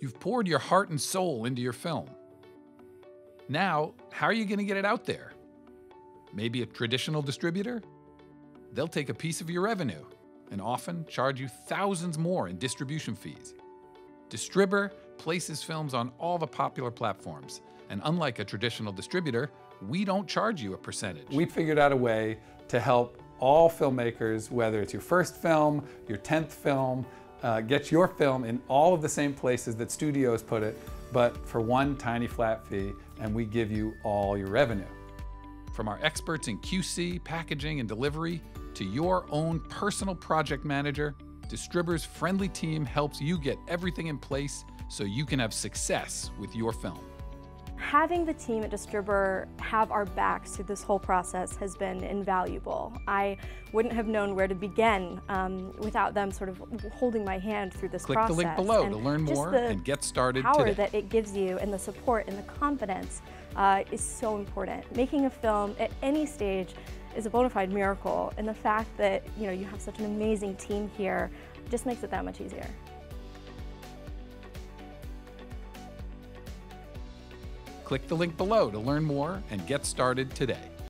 You've poured your heart and soul into your film. Now, how are you going to get it out there? Maybe a traditional distributor? They'll take a piece of your revenue and often charge you thousands more in distribution fees. Distribber places films on all the popular platforms, and unlike a traditional distributor, we don't charge you a percentage. We figured out a way to help all filmmakers, whether it's your first film, your 10th film, uh, get your film in all of the same places that studios put it, but for one tiny flat fee, and we give you all your revenue. From our experts in QC, packaging, and delivery, to your own personal project manager, Distribber's friendly team helps you get everything in place so you can have success with your film. Having the team at Distribber have our backs through this whole process has been invaluable. I wouldn't have known where to begin um, without them sort of holding my hand through this Click process. the link below and to learn more and get started power today. that it gives you and the support and the confidence uh, is so important. Making a film at any stage is a bona fide miracle, and the fact that you know you have such an amazing team here just makes it that much easier. Click the link below to learn more and get started today.